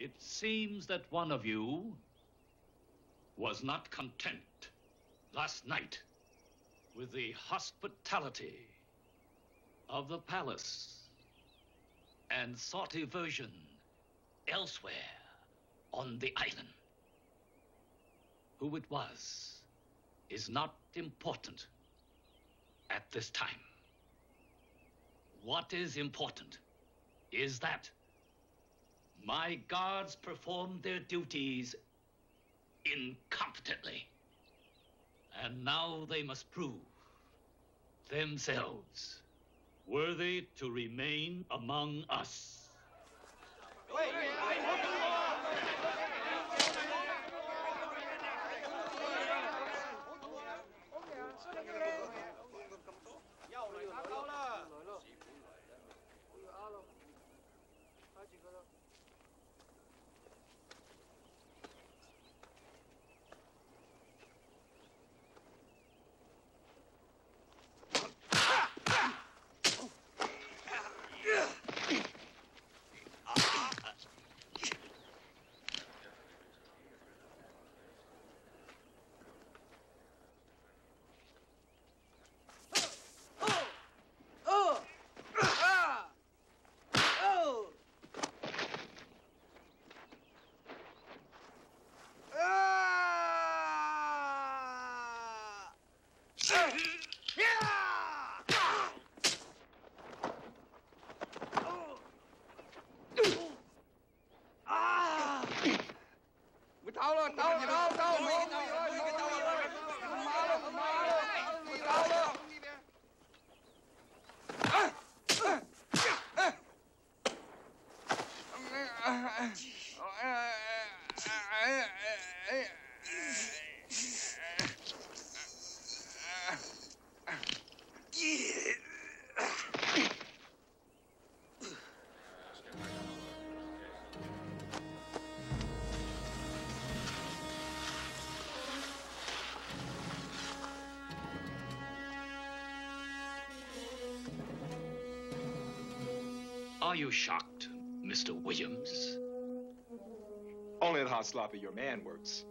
It seems that one of you was not content last night with the hospitality of the palace and sought diversion elsewhere on the island. Who it was is not important at this time. What is important is that my guards performed their duties incompetently. And now they must prove themselves worthy to remain among us. 刀刀我一个刀一个刀一个刀一个刀一个刀一个刀 Are you shocked, Mr. Williams? Only at hot sloppy your man works.